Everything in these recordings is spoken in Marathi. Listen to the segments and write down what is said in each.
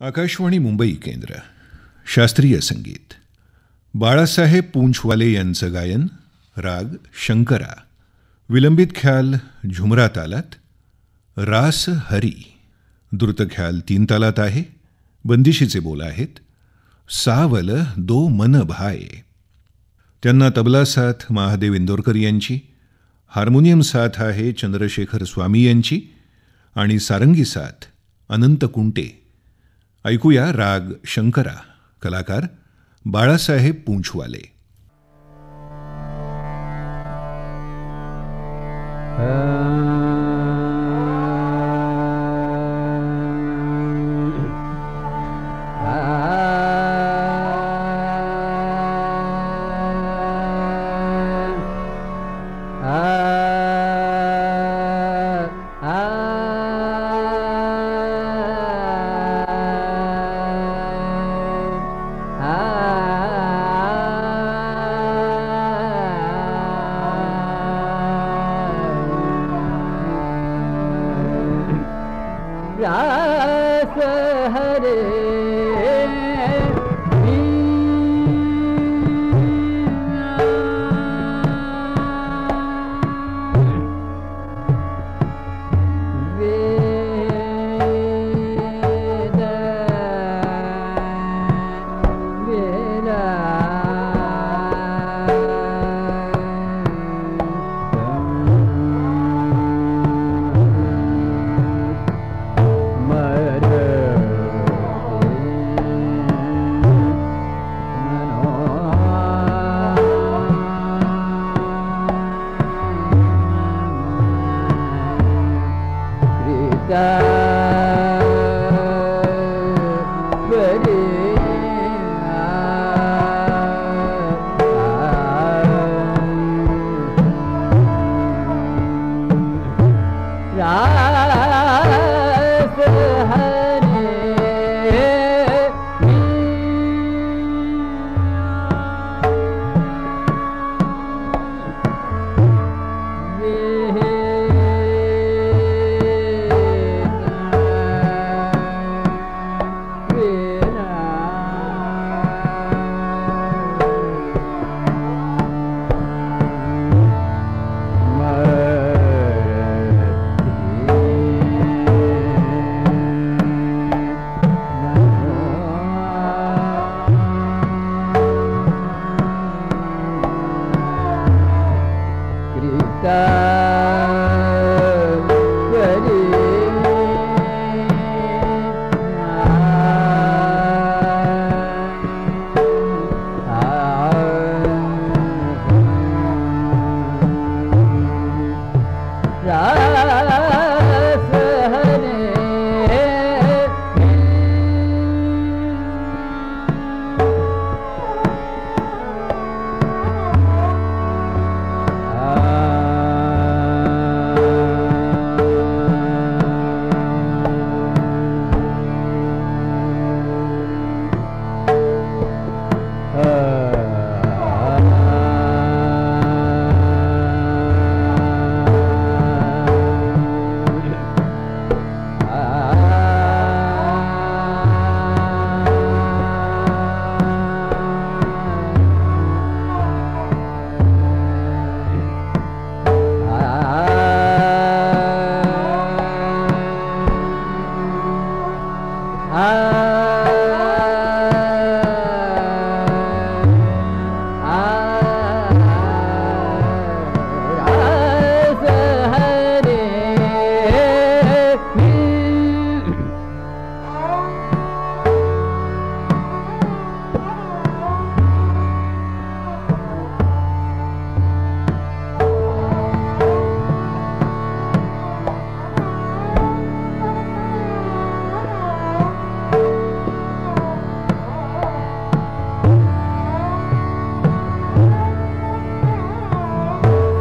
आकाशवाणी मुंबई केंद्र शास्त्रीय संगीत. बाळासाहेब पूंछवाले यांचं गायन राग शंकरा. विलंबित ख्याल झुमरा तालात रास हरी. द्रुत ख्याल तीन तालात आहे. बंदिशीचे बोल आहेत. सावल दो मन भाय. त्यांना तबला साथ महादेव इंदोरकर यांची हार्मोनियम साथ आहे चंद्रशेखर स्वामी यांची आणि सारंगी साथ अनंत कुंटे. ऐकूया राग शंकरा कलाकार बाळासाहेब पूंछवाले. Uh...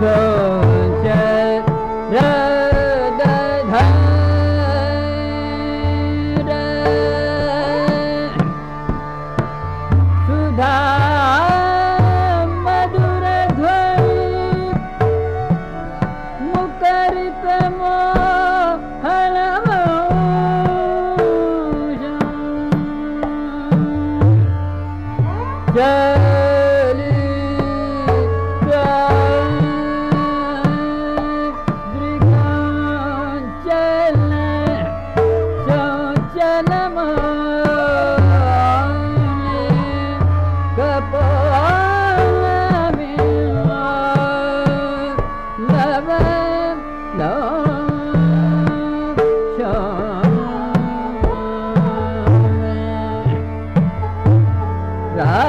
so राधा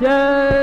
耶！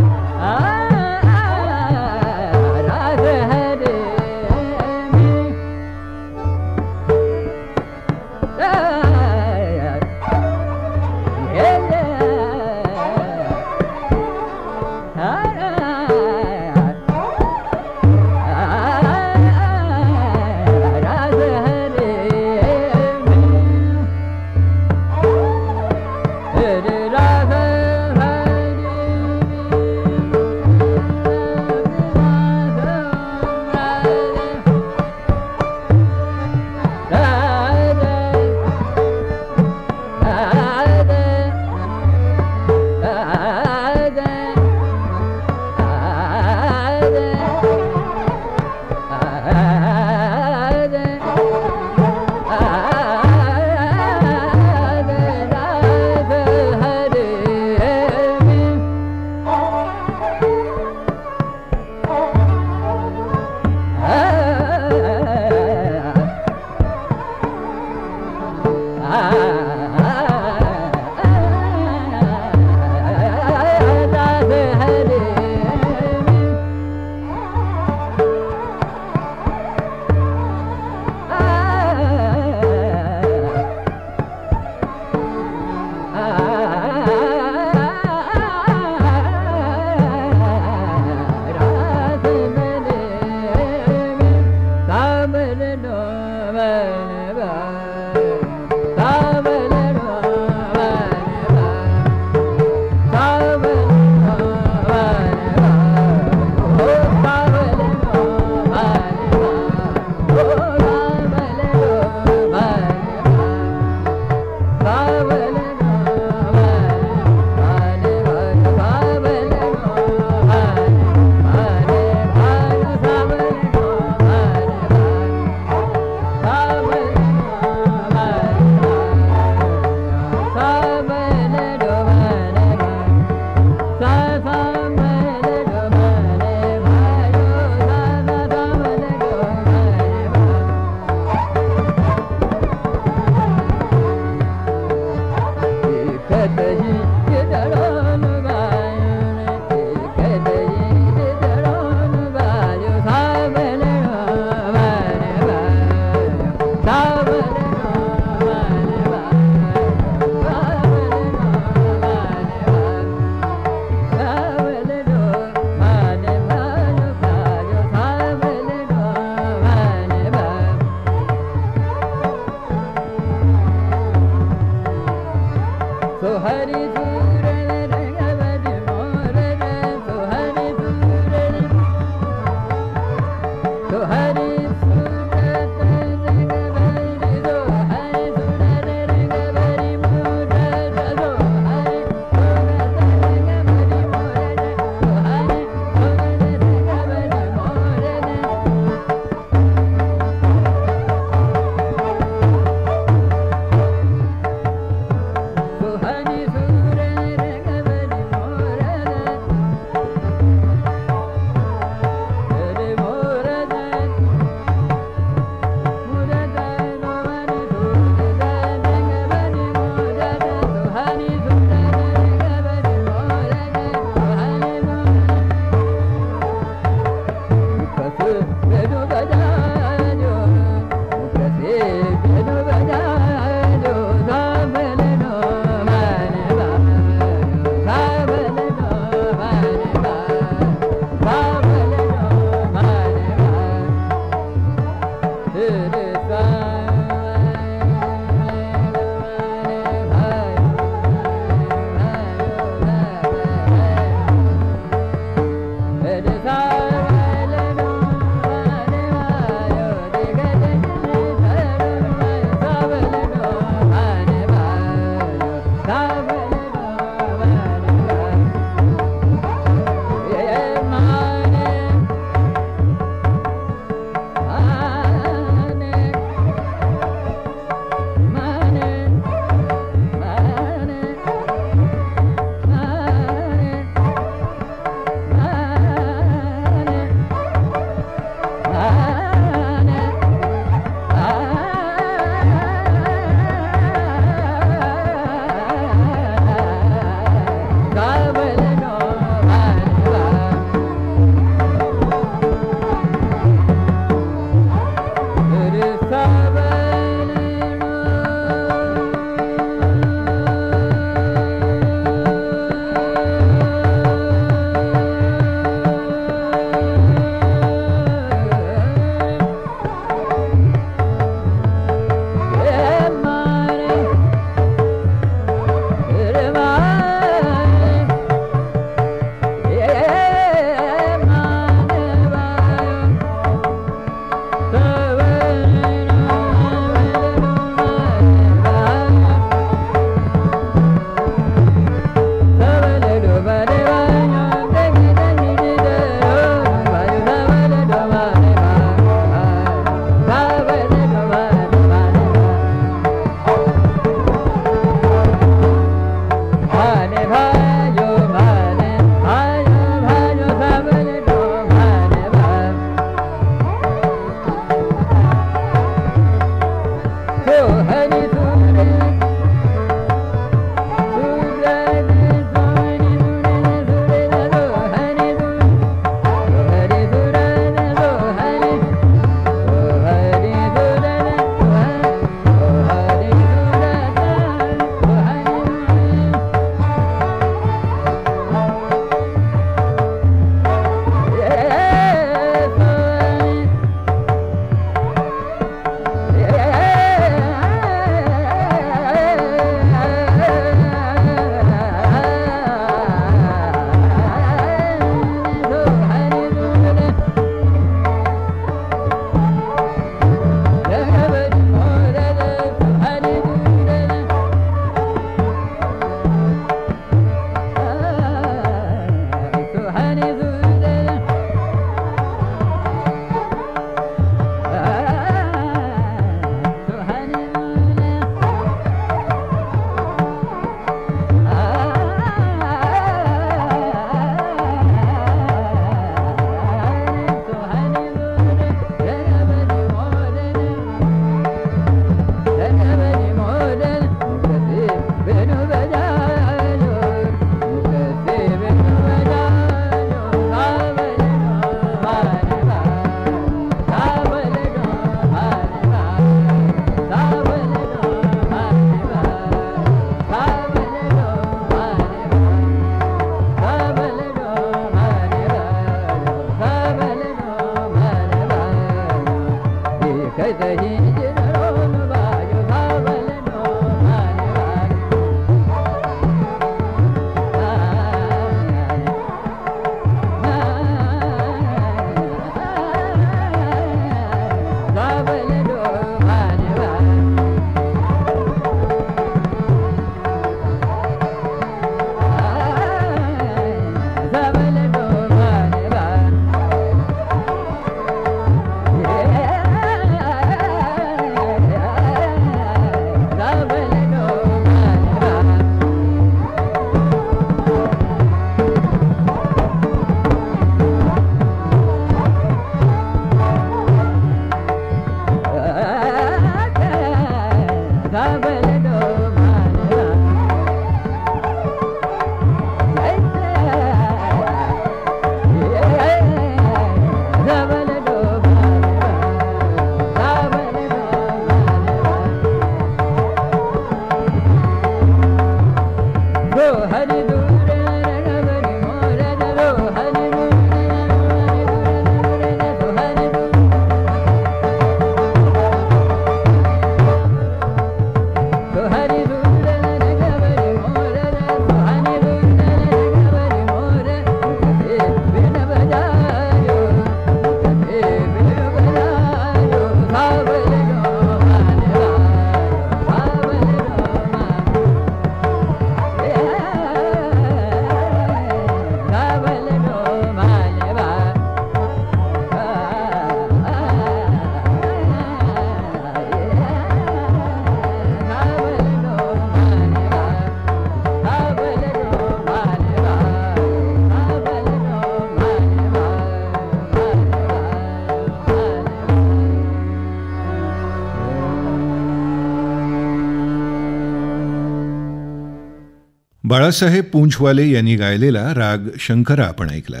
बाळासाहेब पूंछवाले यांनी गायलेला राग शंकरा आपण ऐकला.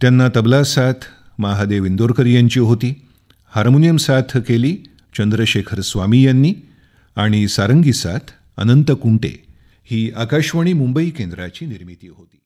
त्यांना तबला साथ महादेव इंदोरकर यांची होती. हार्मोनियम साथ केली चंद्रशेखर स्वामी यांनी आणि सारंगी साथ अनंत कुंटे ही आकाशवाणी मुंबई केंद्राची निर्मिती होती.